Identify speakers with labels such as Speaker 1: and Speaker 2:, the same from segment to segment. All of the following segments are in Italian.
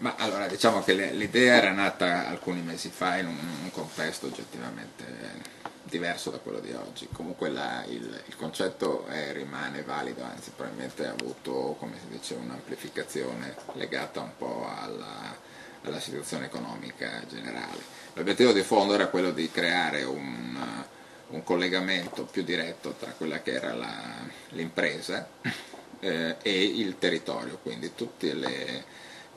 Speaker 1: Ma allora diciamo che l'idea era nata alcuni mesi fa in un, un contesto oggettivamente diverso da quello di oggi. Comunque la, il, il, concetto è, rimane valido, anzi probabilmente ha avuto, come si dice, un'amplificazione legata un po' alla, alla situazione economica generale. L'obiettivo di fondo era quello di creare un, un collegamento più diretto tra quella che era l'impresa eh, e il territorio, quindi tutte le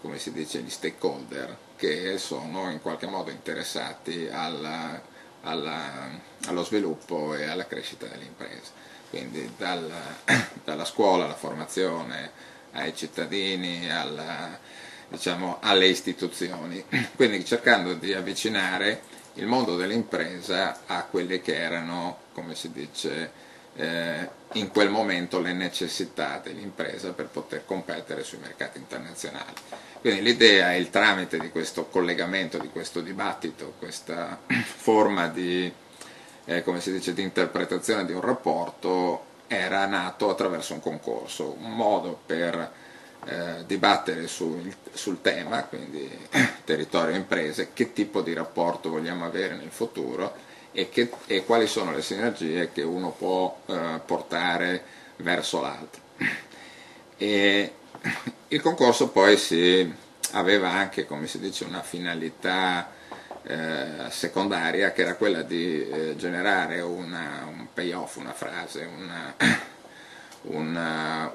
Speaker 1: come si dice, gli stakeholder che sono in qualche modo interessati alla, alla, allo sviluppo e alla crescita delle imprese. Quindi dalla, dalla scuola alla formazione, ai cittadini, alla, diciamo, alle istituzioni. Quindi cercando di avvicinare il mondo dell'impresa a quelle che erano, come si dice, eh, in quel momento le necessità dell'impresa per poter competere sui mercati internazionali. Quindi l'idea è il tramite di questo collegamento, di questo dibattito, questa forma di, eh, dice, di interpretazione di un rapporto era nato attraverso un concorso, un modo per eh, dibattere sul, sul, tema, quindi territorio e imprese, che tipo di rapporto vogliamo avere nel futuro e, che, e quali sono le sinergie che uno può eh, portare verso l'altro. E il concorso poi si, aveva anche, come si dice, una finalità eh, secondaria che era quella di eh, generare una, un payoff, una frase, una, una,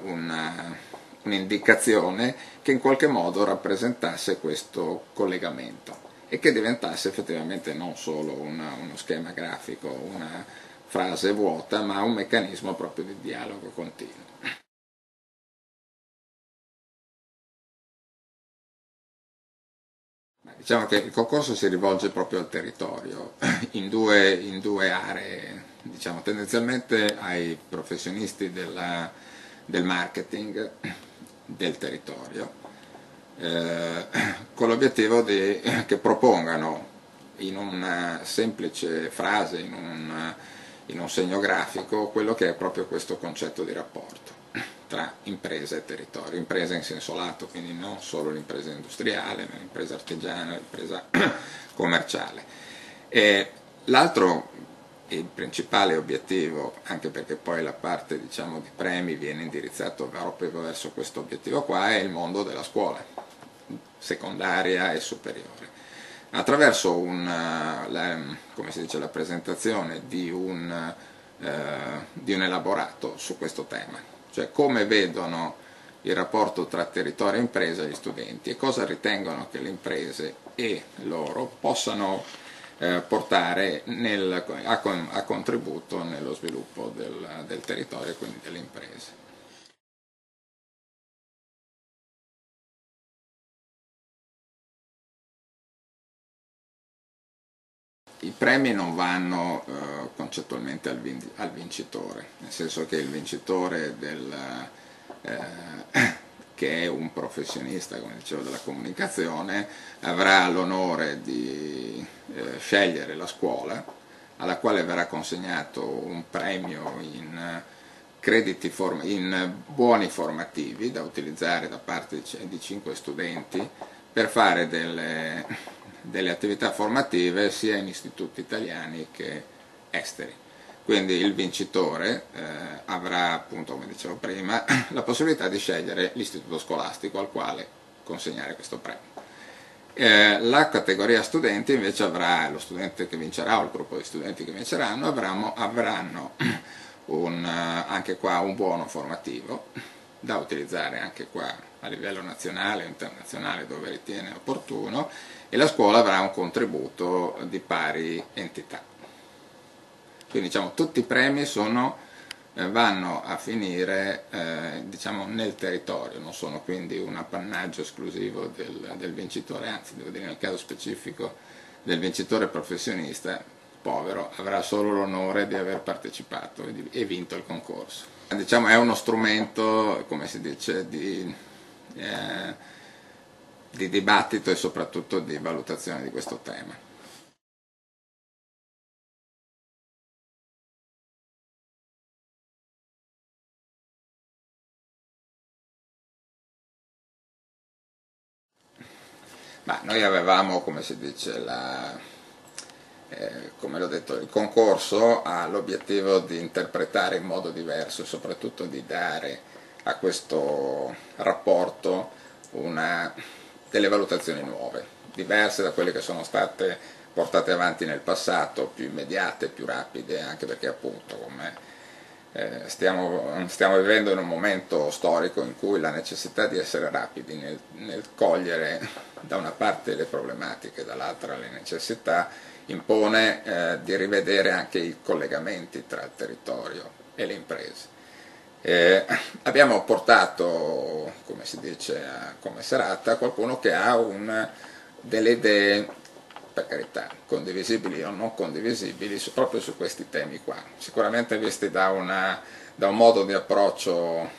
Speaker 1: un'indicazione che in qualche modo rappresentasse questo collegamento e che diventasse effettivamente non solo una, uno schema grafico, una frase vuota, ma un meccanismo proprio di dialogo continuo. Diciamo che il concorso si rivolge proprio al territorio, in due, in due aree, diciamo, tendenzialmente ai professionisti della, del marketing del territorio, eh, con l'obiettivo che propongano in una semplice frase, in un, in un segno grafico, quello che è proprio questo concetto di rapporto tra impresa e territorio, impresa in senso lato, quindi non solo l'impresa industriale, ma l'impresa artigiana, l'impresa commerciale. l'altro, il principale obiettivo, anche perché poi la parte diciamo, di premi viene indirizzato proprio verso questo obiettivo qua, è il mondo della scuola, secondaria e superiore. Attraverso un, la, dice, la presentazione di un, eh, di un elaborato su questo tema cioè come vedono il rapporto tra territorio e impresa gli studenti e cosa ritengono che le imprese e loro possano eh, portare nel, a, a, contributo nello sviluppo del, del territorio e quindi delle imprese. I premi non vanno eh, concettualmente al, vin al, vincitore, nel senso che il vincitore del, eh, che è un professionista, come dicevo, della comunicazione, avrà l'onore di eh, scegliere la scuola alla quale verrà consegnato un premio in crediti in buoni formativi da utilizzare da parte di 5 studenti per fare delle delle attività formative sia in istituti italiani che esteri. Quindi il vincitore eh, avrà, appunto, come dicevo prima, la possibilità di scegliere l'istituto scolastico al quale consegnare questo premio. Eh, la categoria studenti invece avrà, lo studente che vincerà o il gruppo di studenti che vinceranno avranno, avranno un, anche qua un buono formativo da utilizzare anche qua a livello nazionale o internazionale dove ritiene opportuno e la scuola avrà un contributo di pari entità. Quindi diciamo, tutti i premi sono, eh, vanno a finire eh, diciamo, nel territorio, non sono quindi un appannaggio esclusivo del, del vincitore, anzi devo dire nel caso specifico del vincitore professionista, povero, avrà solo l'onore di aver partecipato e, di, e vinto il concorso. Diciamo, è uno strumento, come si dice, di, eh, di dibattito e soprattutto di valutazione di questo tema. Ma noi avevamo, come si dice, la, eh, come l'ho detto, il concorso ha l'obiettivo di interpretare in modo diverso e soprattutto di dare a questo rapporto una, delle valutazioni nuove, diverse da quelle che sono state portate avanti nel passato, più immediate, più rapide, anche perché appunto come eh, stiamo, stiamo, vivendo in un momento storico in cui la necessità di essere rapidi nel, nel cogliere da una parte le problematiche, dall'altra le necessità, impone eh, di rivedere anche i collegamenti tra il territorio e le imprese. Eh, abbiamo portato, come si dice, a, come serata, qualcuno che ha un, delle idee per carità, condivisibili o non condivisibili, proprio su questi temi qua. Sicuramente visti da, una, da un modo di approccio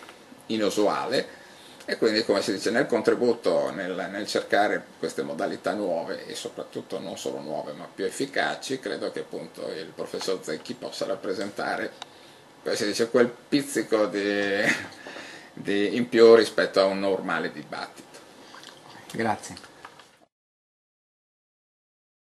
Speaker 1: inusuale e quindi come si dice nel contributo, nel, nel, cercare queste modalità nuove e soprattutto non solo nuove ma più efficaci, credo che appunto il professor Zecchi possa rappresentare come si dice, quel pizzico di, di in più rispetto a un normale dibattito.
Speaker 2: Grazie.